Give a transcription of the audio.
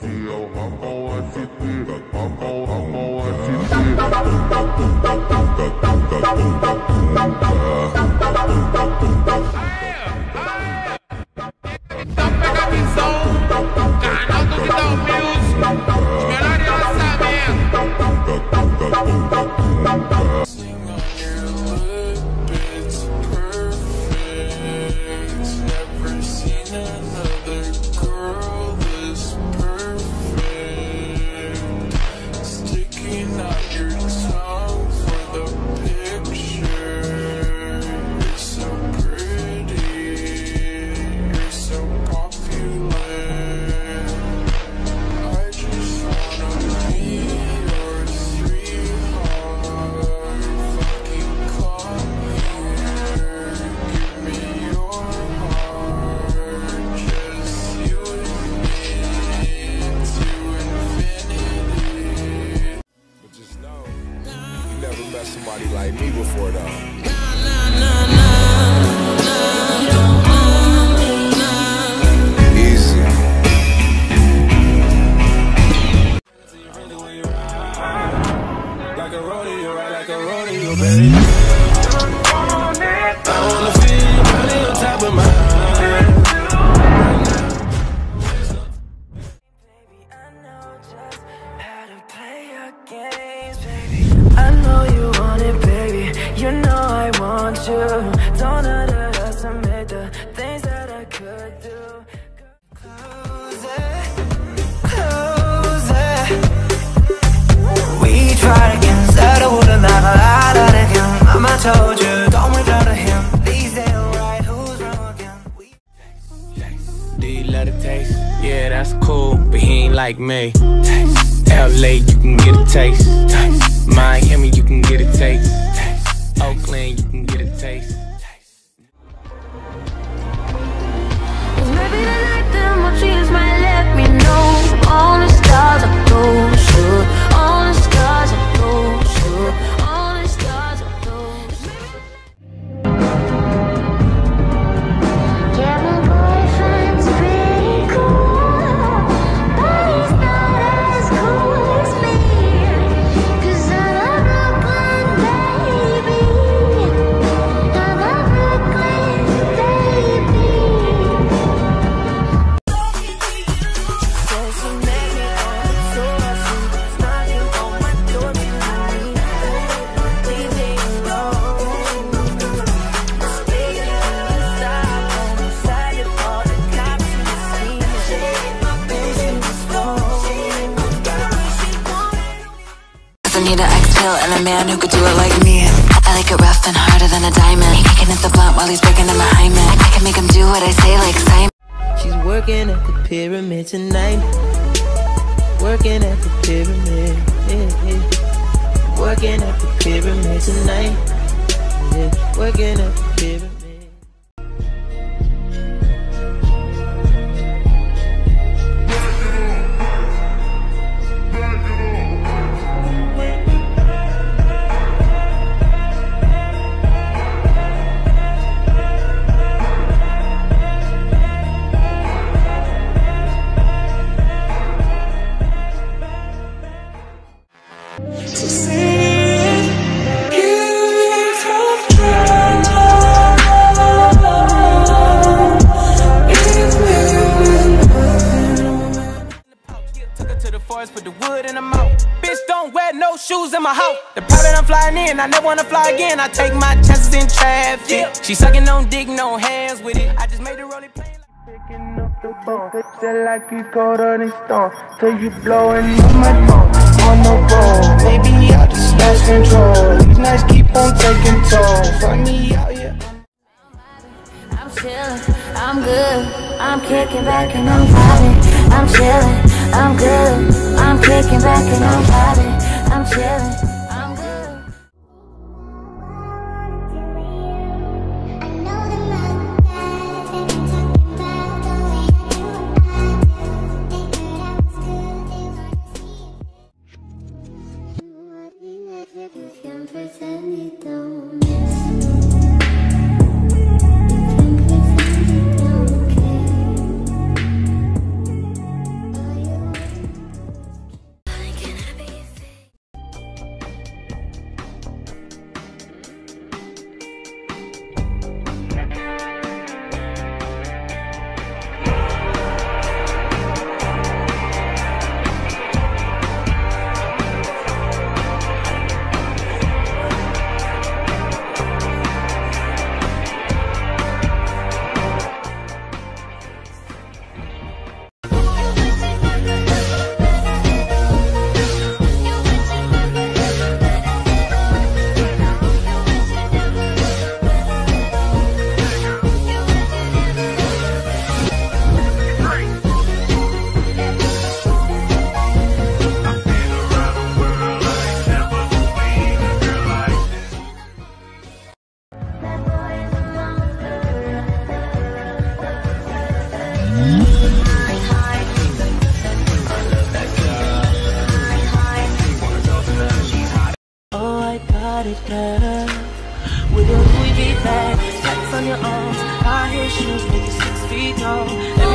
Esse Don't underestimate the things that I could do. Closer, closer. We tried again, said I wouldn't have lied out again. Mama told you, don't return to him. These ain't right, who's wrong again? We Do you love the taste? Yeah, that's cool, but he ain't like me. Taste. LA, you can get a taste. taste. Miami, you can get a taste. taste. Oakland, you can get a taste. Need an pill and a man who could do it like me. I like it rough and harder than a diamond. Can hit the blunt while he's breaking in my hymen. I can make him do what I say like Simon. She's working at the pyramid tonight. Working at the pyramid. yeah, yeah. Working at the pyramid tonight. Yeah, working at Bitch, don't wear no shoes in my house. The private I'm flying in, I never wanna fly again. I take my chances in traffic. She sucking on dick, no hands with it. I just made her roll it plain. Picking up the phone, just like you colder than stone. Till you blowing up my phone on the road. Maybe I just lost control. These nights keep on taking toll. Find me out here. I'm chillin', I'm good, I'm kicking back and I'm vibing. I'm chillin', I'm good, I'm kicking back and I'm vibing. yeah. With your Louis V bag, tats on your arms, high heel shoes, make you six feet tall.